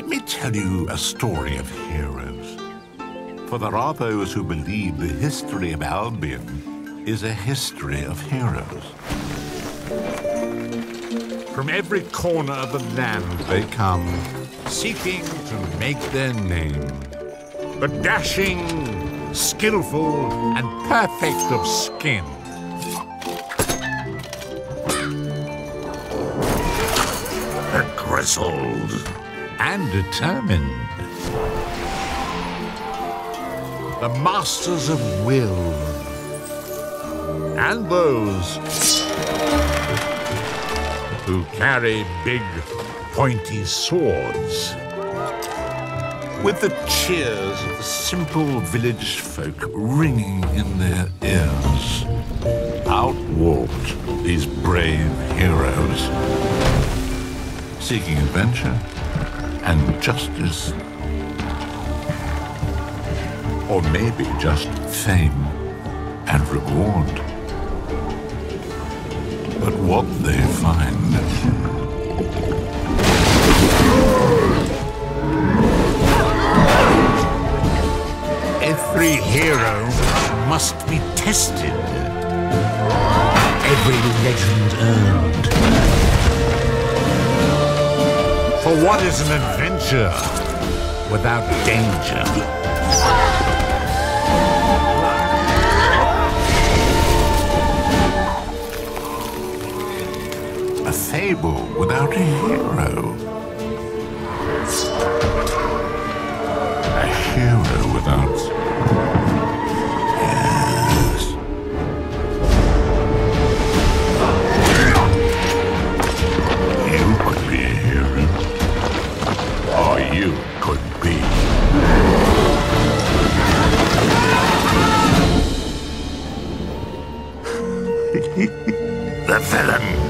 Let me tell you a story of heroes. For there are those who believe the history of Albion is a history of heroes. From every corner of the land they come, seeking to make their name. But dashing, skillful, and perfect of skin. But grizzled and determined. The masters of will. And those who carry big, pointy swords. With the cheers of the simple village folk ringing in their ears, out walked these brave heroes, seeking adventure and justice. Or maybe just fame and reward. But what they find Every hero must be tested. Every legend earned. For what is an adventure without danger? A fable without a hero. A hero without. The villain.